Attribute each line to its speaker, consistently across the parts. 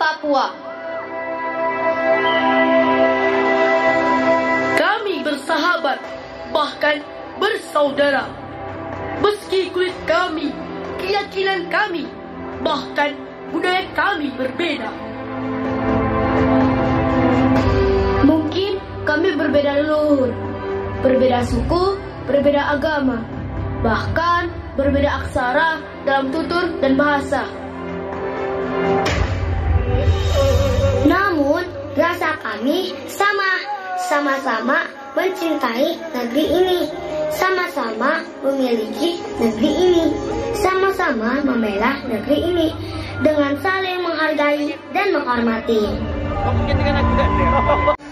Speaker 1: Papua. Kami bersahabat, bahkan bersaudara. Meski kulit kami, keyakinan kami, bahkan budaya kami berbeda.
Speaker 2: Mungkin kami berbeda leluhur, berbeda suku, berbeda agama, bahkan berbeda aksara dalam tutur dan bahasa.
Speaker 3: Sama-sama mencintai negeri ini, sama-sama memiliki negeri ini, sama-sama membela negeri ini dengan saling menghargai dan menghormati.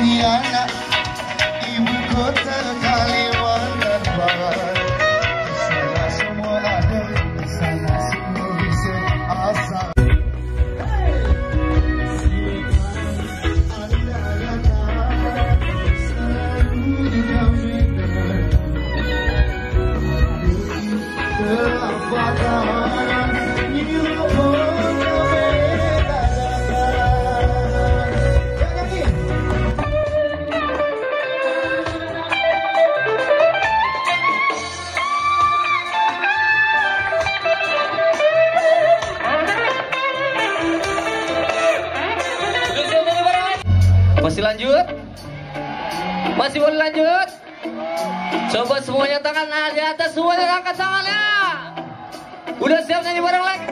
Speaker 4: Pontianak Ibu kota Kalimantan Barat Di semua ada semua bisa asal
Speaker 5: Masih lanjut? Masih boleh lanjut? Coba semuanya tangan nah, di atas semuanya angkat tangannya. Udah siap nyanyi bareng lagi?